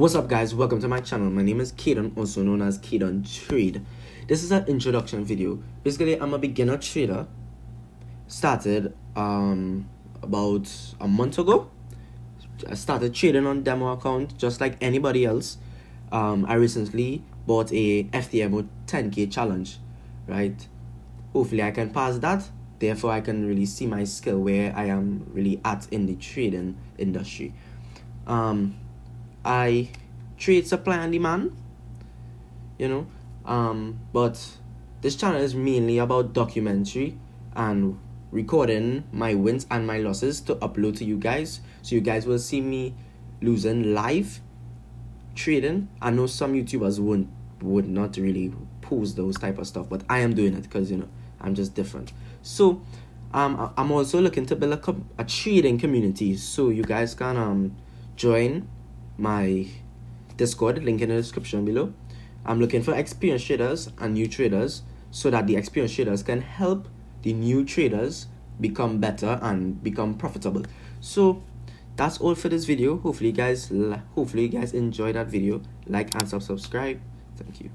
What's up guys, welcome to my channel. My name is Kaeden, also known as Kaeden Trade. This is an introduction video. Basically, I'm a beginner trader. Started um about a month ago. I started trading on demo account just like anybody else. Um, I recently bought a FTMO 10k challenge, right? Hopefully I can pass that. Therefore, I can really see my skill where I am really at in the trading industry. Um, I trade supply and demand, you know. Um, but this channel is mainly about documentary and recording my wins and my losses to upload to you guys. So you guys will see me losing live trading. I know some YouTubers would would not really post those type of stuff, but I am doing it because you know I'm just different. So um, I'm also looking to build a, a trading community, so you guys can um join my Discord, link in the description below. I'm looking for experienced traders and new traders so that the experienced traders can help the new traders become better and become profitable. So that's all for this video. Hopefully you guys hopefully you guys enjoy that video. Like and subscribe. Thank you.